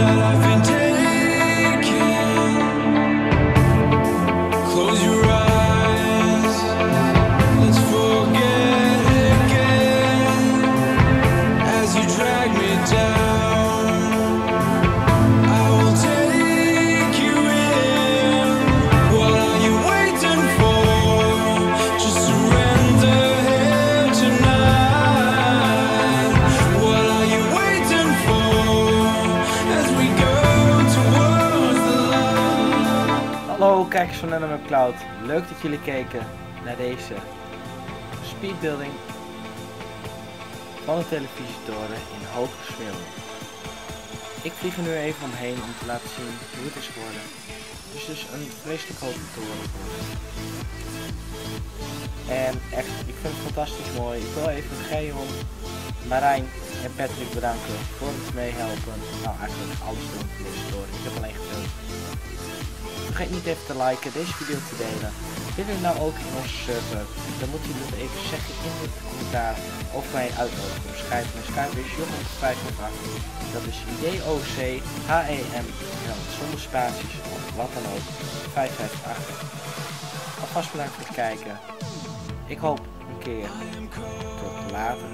that I've been kijkers van NMM Cloud, leuk dat jullie keken naar deze speedbuilding van de televisietoren in hoge. Ik vlieg er nu even omheen om te laten zien hoe het is geworden. Het is dus een vreselijk hoge toren. En echt, ik vind het fantastisch mooi. Ik wil even Geon, Marijn en Patrick bedanken voor het meehelpen. Nou, eigenlijk alles doen in deze. Vergeet niet even te liken, deze video te delen. Wil je nou ook in onze server? Dan moet je dat even zeggen in de commentaar of mij uitnodigen. Schrijf mijn Skype is Jochen508. Dat is J-O-C-H-E-M zonder spaties of wat dan ook. 558. Alvast bedankt voor het kijken. Ik hoop een keer tot later.